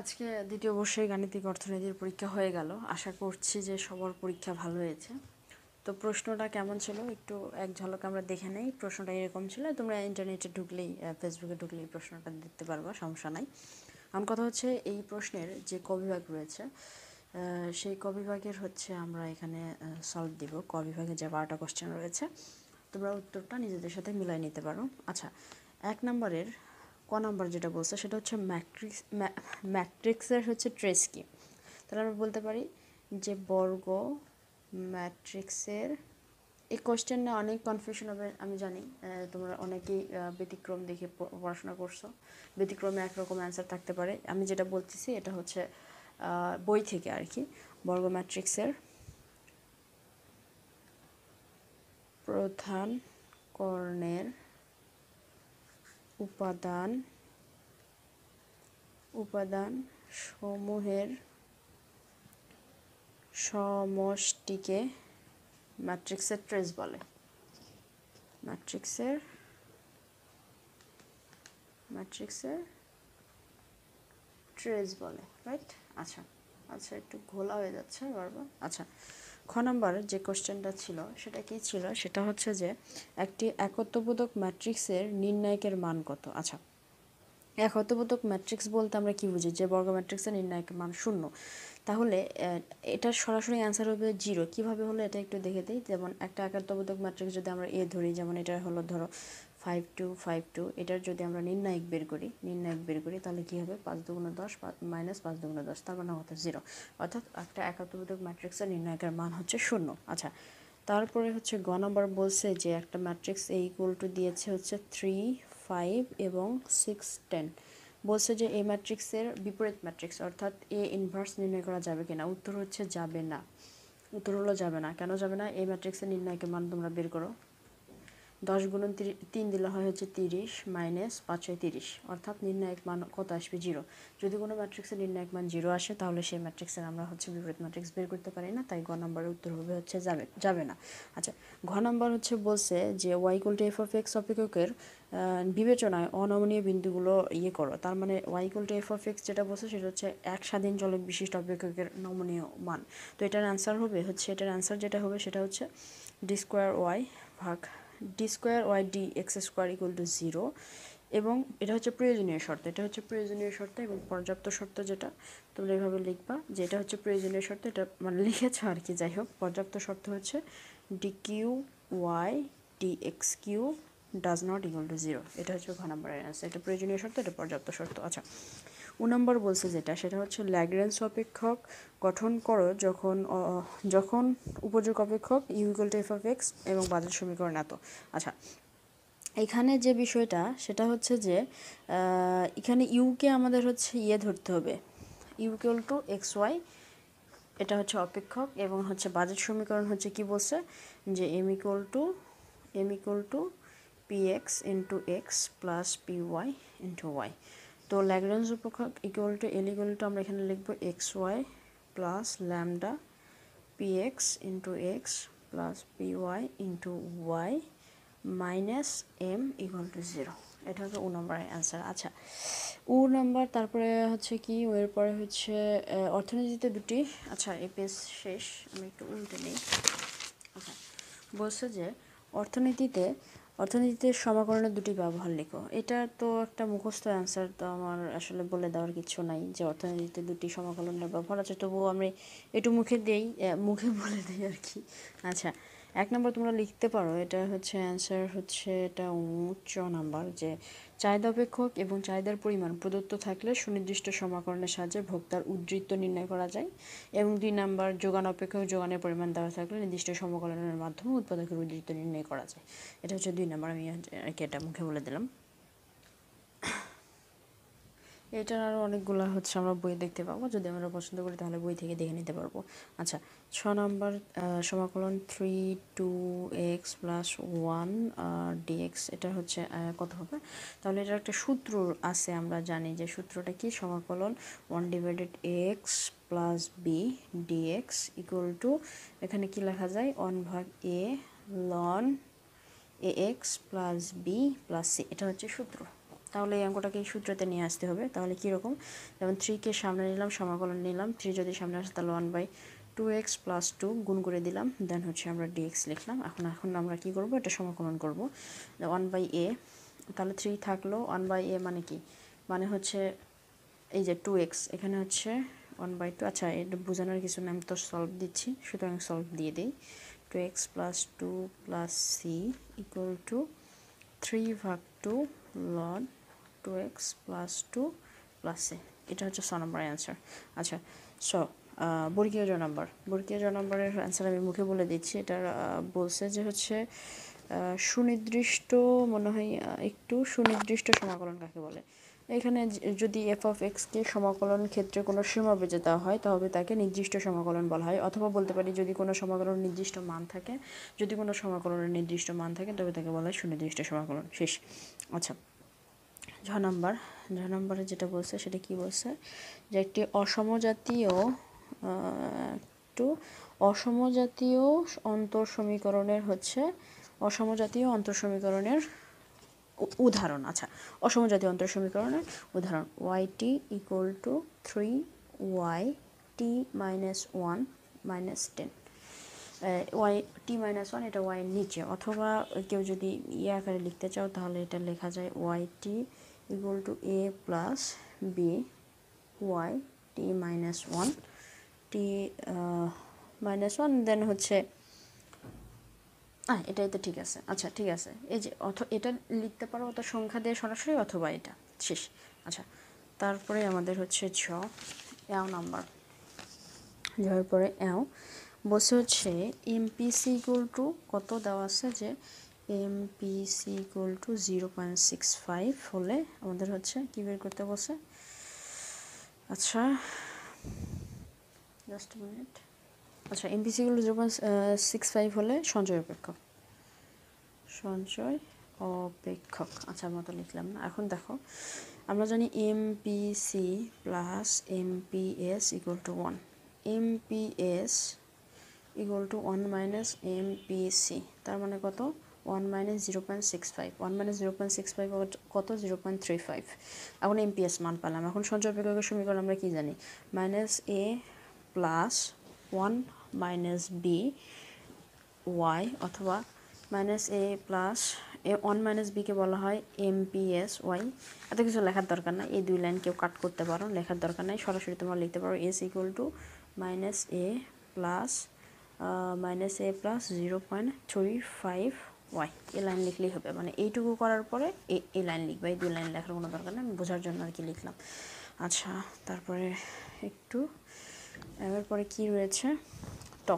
আজকে দ্বিতীয় বর্ষের গাণিতিক অর্থনীতির পরীক্ষা হয়ে গেল। আশা করছি যে সবার পরীক্ষা ভালো হয়েছে। তো প্রশ্নটা কেমন ছিল? একটু এক ঝলক আমরা দেখে নেই। প্রশ্নটা এরকম ছিল, তোমরা ইন্টারনেটে ঢুকলেই ফেসবুকে ঢুকলেই প্রশ্নটা দেখতে পারবা, সমস্যা নাই। আমার কথা হচ্ছে, এই প্রশ্নের যে কবিভাগ রয়েছে সেই কবিভাগের হচ্ছে আমরা এখানে সলভ দিব। কবিভাগে যে বারোটা কোশ্চেন রয়েছে, তোমরা উত্তরটা নিজেদের সাথে মিলাই নিতে পারো। আচ্ছা এক নম্বরের ক নাম্বার যেটা বলছে, সেটা হচ্ছে ম্যাট্রিক্স ম্যাট্রিক্সের হচ্ছে ট্রেস কি? তাহলে আমরা বলতে পারি যে বর্গ ম্যাট্রিক্সের, এই কোয়েশ্চেনে অনেক কনফিউশন হবে, আমি জানি তোমরা অনেকেই ব্যতিক্রম দেখে পড়াশোনা করছ, ব্যতিক্রমে একরকম অ্যান্সার থাকতে পারে। আমি যেটা বলতেছি, এটা হচ্ছে বই থেকে আর কি, বর্গ ম্যাট্রিক্সের প্রধান কর্ণের উপাদান উপাদান সমূহের সমষ্টিকে ম্যাট্রিক্সের ট্রেস বলে। ম্যাট্রিক্সের ম্যাট্রিক্সের ট্রেস বলে রাইট আচ্ছা আচ্ছা একটু ঘোলা হয়ে যাচ্ছে, বারবার। আচ্ছা খ নাম্বার যে কোশ্চেনটা ছিল, সেটা কি ছিল? সেটা হচ্ছে যে একটি একত্ববোধক ম্যাট্রিক্সের নির্ণায়কের মান কত? আচ্ছা একত্ববোধক ম্যাট্রিক্স বলতে আমরা কি বুঝি? যে বর্গ ম্যাট্রিক্সের নির্ণায়কের মান শূন্য। তাহলে এটা সরাসরি অ্যান্সার হবে জিরো কীভাবে হলো এটা একটু দেখে দিই? যেমন একটা একাত্মবোধক ম্যাট্রিক্স যদি আমরা এ ধরি, যেমন এটা হলো ধরো ফাইভ টু ফাইভ টু এটার যদি আমরা নির্ণায়ক বের করি, নির্ণায়ক বের করি, তাহলে কী হবে? পাঁচ দুগুণ দশ মাইনাস পাঁচ দুগুণ দশ, তার মানে হতো জিরো অর্থাৎ একটা একাত্মবোধক ম্যাট্রিক্সের নির্ণায়কের মান হচ্ছে শূন্য। আচ্ছা তারপরে হচ্ছে গ নম্বর বলছে যে একটা ম্যাট্রিক্স এ ইকুয়াল টু দিয়েছে হচ্ছে থ্রি ফাইভ এবং সিক্স টেন বলছে যে এই ম্যাট্রিক্সের বিপরীত ম্যাট্রিক্স অর্থাৎ এ ইনভার্স নির্ণয় করা যাবে কিনা? উত্তর হচ্ছে যাবে না। উত্তর হলো যাবে না। কেন যাবে না? এই ম্যাট্রিক্সের নির্ণয়কে মান তোমরা বের করো। দশ গুণন তিন দিলে হয় হচ্ছে তিরিশ মাইনাস ছয় তিরিশ। অর্থাৎ নির্ণায়ক মান কত আসবে জিরো। যদি কোনো ম্যাট্রিক্সের নির্ণায়ক মান জিরো আসে, তাহলে সেই ম্যাট্রিক্সের আমরা হচ্ছে বিপরীত ম্যাট্রিক্স বের করতে পারি না, তাই গ নম্বরের উত্তর হবে হচ্ছে যাবে যাবে না। আচ্ছা ঘ নম্বর হচ্ছে বলছে যে y to f of x অপেক্ষকের বিবেচনায় অনমনীয় বিন্দুগুলো ইয়ে করো। তার মানে y to f of x যেটা বলছে, সেটা হচ্ছে এক স্বাধীন চলক বিশিষ্ট অপেক্ষকের নমনীয় মান। তো এটার অ্যান্সার হবে, হচ্ছে এটার অ্যান্সার যেটা হবে, সেটা হচ্ছে ডি স্কোয়ার ওয়াই ভাগ d square y d x square equal to zero এবং এটা হচ্ছে প্রয়োজনীয় শর্ত, এটা হচ্ছে প্রয়োজনীয় শর্ত এবং পর্যাপ্ত শর্ত যেটা, তোমরা এভাবে লিখবা যে এটা হচ্ছে প্রয়োজনীয় শর্ত, এটা মানে লিখেছ আর কি, যাই হোক, পর্যাপ্ত শর্ত হচ্ছে d cube y d x cube does not equal to zero এটা হচ্ছে ঘ নম্বরের অ্যান্সার এটা প্রয়োজনীয় শর্ত, এটা পর্যাপ্ত শর্ত আচ্ছা। উ নম্বর বলছে যেটা, সেটা হচ্ছে ল্যাগ্রেন্স অপেক্ষক গঠন করো যখন যখন উপযোগ অপেক্ষক u equal to f of x এবং বাজার সমীকরণ এত। আচ্ছা এখানে যে বিষয়টা, সেটা হচ্ছে যে এখানে ইউকে আমাদের হচ্ছে ইয়ে ধরতে হবে। ইউইকুয়াল টু এক্স ওয়াই এটা হচ্ছে অপেক্ষক এবং হচ্ছে বাজেট সমীকরণ হচ্ছে কি বলছে? যে m equal to m equal to p x into x plus p y into y তো Lagrange উপেক্ষক equal to l equal to আমরা এখানে লিখব x y plus lambda p x into x plus p y into y minus m equal to zero এটা হচ্ছে উ নম্বরের answer আচ্ছা উ number তারপরে হচ্ছে কি? এর পরে হচ্ছে অর্থনীতিতে দুটি। আচ্ছা এই পেজ শেষ। আমি একটু উল্টে নিই। আচ্ছা বলছে যে অর্থনীতিতে অর্থনীতিতে সমাকরণের দুটি ব্যবহার লেখো। এটা তো একটা মুখস্থ অ্যান্সার তো আমার আসলে বলে দেওয়ার কিছু নাই যে অর্থনীতিতে দুটি সমাকলনের ব্যবহার আছে। তবুও আমি একটু মুখে দিই মুখে বলে দিই আর কি। আচ্ছা এক নম্বর তোমরা লিখতে পারো, এটা হচ্ছে অ্যান্সার হচ্ছে, এটা উচ্চ নাম্বার যে চাহিদা অপেক্ষক এবং চাহিদার পরিমাণ প্রদত্ত থাকলে সুনির্দিষ্ট সমাকরণের সাহায্যে ভোক্তার উদ্ধৃত্ত নির্ণয় করা যায় এবং দুই নাম্বার যোগান অপেক্ষক যোগানের পরিমাণ দেওয়া থাকলে নির্দিষ্ট সমাকলনের মাধ্যমে উৎপাদকের উদ্ধৃত্ত নির্ণয় করা যায়। এটা হচ্ছে দুই নাম্বার আমি এটা মুখে বলে দিলাম। এটার আরও অনেকগুলো হচ্ছে আমরা বই দেখতে পাবো। যদি আমরা পছন্দ করি তাহলে বই থেকে দেখে নিতে পারব। আচ্ছা ছ নম্বর সমাকলন three two x plus one dx এটা হচ্ছে কত হবে? তাহলে এটার একটা সূত্র আছে আমরা জানি যে সূত্রটা কি? সমাকলন one divided x plus b dx equal to এখানে কি লেখা যায়? ওয়ান ভাগ a ln a x plus b plus c এটা হচ্ছে সূত্র। তাহলে এই অঙ্কটাকে সূত্রতে নিয়ে আসতে হবে। তাহলে কীরকম যেমন থ্রিকে সামনে নিলাম, সমাকলন নিলাম থ্রি যদি সামনে আসে তাহলে one by two x plus two গুণ করে দিলাম দেন হচ্ছে আমরা ডিএক্স লিখলাম। এখন এখন আমরা কি করব? এটা সমাকলন করব। ওয়ান বাই এ তাহলে থ্রি থাকল ওয়ান বাই এ মানে কি? মানে হচ্ছে এই যে টু এক্স এখানে হচ্ছে ওয়ান বাই টু আচ্ছা এটা বোঝানোর কিছু না আমি তো সলভ দিচ্ছি, সুতরাং সলভ দিয়ে দিই। Two x plus two plus c equal to three ভাগ two ln two x plus two plus c এটা হচ্ছে ছ নম্বর অ্যান্সার আচ্ছা স বর্গীয় জ নাম্বার বর্গীয় জ নাম্বারের অ্যান্সার আমি মুখে বলে দিচ্ছি। এটা বলছে যে হচ্ছে সুনির্দিষ্ট, মনে হয় একটু সুনির্দিষ্ট সমাকলন কাকে বলে? এখানে যদি এফ অফ এক্সকে সমাকলন ক্ষেত্রে কোনো সীমা বেঁচে দেওয়া হয়, তবে তাকে নির্দিষ্ট সমাকলন বলা হয়। অথবা বলতে পারি, যদি কোনো সমাকলন নির্দিষ্ট মান থাকে, যদি কোনো সমাকলনের নির্দিষ্ট মান থাকে, তবে তাকে বলা হয় সুনির্দিষ্ট সমাকলন। শেষ। আচ্ছা ছ নম্বর ছ নম্বরে যেটা বলছে সেটা কি বলছে? যে একটি অসমজাতীয় একটু অসমজাতীয় অন্তর সমীকরণের হচ্ছে, অসমজাতীয় অন্তর সমীকরণের উদাহরণ আচ্ছা অসমজাতীয় অন্তর সমীকরণের উদাহরণ y t equal to three y t minus one minus ten y t minus one এটা ওয়াইয়ের নিচে, অথবা কেউ যদি ইয়ে আকারে লিখতে চাও তাহলে এটা লেখা যায় y t equal to a plus b y t minus one t minus one then হচ্ছে হ্যাঁ এটাই তো ঠিক আছে। আচ্ছা ঠিক আছে। এই যে অথ, এটা লিখতে পারো অত সংখ্যা দিয়ে সরাসরি অথবা এটা? শেষ। আচ্ছা তারপরে আমাদের হচ্ছে ছ এও নাম্বার। যাওয়ার পরে এও। বসে হচ্ছে এমপিসি ইকুয়াল টু কত দেওয়া আছে যে MPC equal to zero point six five হলে আমাদের হচ্ছে কী বের করতে বসে আচ্ছা জাস্ট মিনিট আচ্ছা এমপিসিগুলো জিরো পয়েন্ট সিক্স ফাইভ হলে সঞ্চয় অপেক্ষক। সঞ্চয় অপেক্ষক। আচ্ছা মতো লিখলাম না। এখন দেখো, আমরা জানি MPC plus MPS equal to one MPS equal to one minus MPC তার মানে কত? One minus zero point six five one minus zero point six five কত জিরো পয়েন্ট থ্রি ফাইভ এখন এমপিএস মান পেলাম। এখন সঞ্চয় অপেক্ষকের সমীকরণ আমরা কী জানি? Minus a plus one minus b y অথবা minus a plus a one minus বিকে বলা হয় এমপিএস ওয়াই এত কিছু লেখার দরকার নাই। এই দুই লাইন কেউ কাট করতে পারো, লেখার দরকার নাই। সরাসরি তোমরা লিখতে পারো s equal to minus a plus minus a plus zero point three five y এই লাইন লিখলেই হবে। মানে এইটুকু করার পরে এই লাইন লিখবে। এই দুই লাইন লেখার কোনো দরকার নেই। আমি বোঝার জন্য আর কি লিখলাম। আচ্ছা তারপরে একটু এরপরে কি রয়েছে? ট।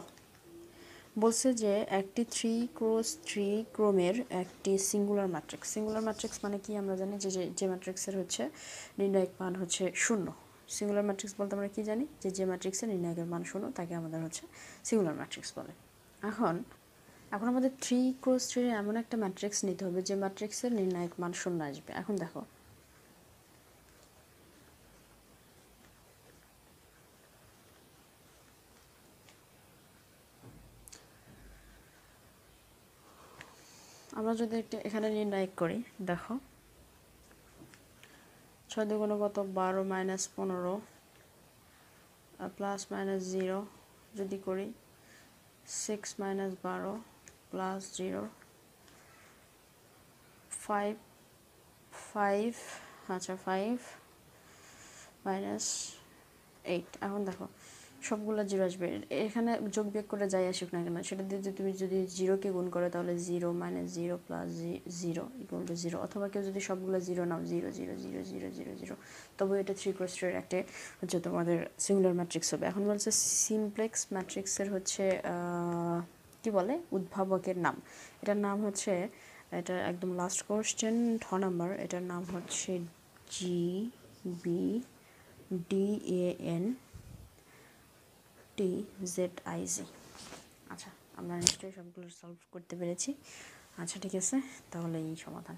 বলছে যে একটি থ্রি ক্রোস থ্রি ক্রোমের একটি সিঙ্গুলার ম্যাট্রিক্স সিঙ্গুলার ম্যাট্রিক্স মানে কি আমরা জানি? যে যে ম্যাট্রিক্সের হচ্ছে নির্ণায়ক মান হচ্ছে শূন্য। সিঙ্গুলার ম্যাট্রিক্স বলতে আমরা কি জানি? যে যে ম্যাট্রিক্সের নির্ণায়কের মান শূন্য, তাকে আমাদের হচ্ছে সিঙ্গুলার ম্যাট্রিক্স বলে। এখন এখন আমাদের থ্রি ক্রোস থ্রির এমন একটা ম্যাট্রিক্স নিতে হবে যে ম্যাট্রিক্সের নির্ণায়ক মান শূন্য আসবে। এখন দেখো। আমরা যদি একটা এখানে নির্ণায়ক করি, দেখো। ছয় দুগুণ কত? বারো মাইনাস পনেরো প্লাস মাইনাস জিরো যদি করি সিক্স মাইনাস বারো প্লাস জিরো ফাইভ ফাইভ আচ্ছা ফাইভ মাইনাস এইট এখন দেখো, সবগুলো জিরো আসবে। এখানে যোগ বিয়োগ করে যাই আসুক না কেন, সেটা দিয়ে তুমি যদি জিরোকে গুণ করো, তাহলে zero minus zero plus zero equal to zero অথবা কেউ যদি সবগুলো জিরো নাও zero zero zero zero zero zero তবে এটা থ্রি ক্রোস্টের একটা, হচ্ছে তোমাদের সিঙ্গুলার ম্যাট্রিক্স হবে। এখন বলছে সিমপ্লেক্স ম্যাট্রিক্সের হচ্ছে কি বলে? উদ্ভাবকের নাম। এটার নাম হচ্ছে, এটা একদম লাস্ট কোয়েশ্চেন ঠ নাম্বার এটার নাম হচ্ছে G B D N T Z I G আচ্ছা আমরা নিশ্চয়ই সবগুলো সলভ করতে পেরেছি। আচ্ছা ঠিক আছে, তাহলে এই সমাধান।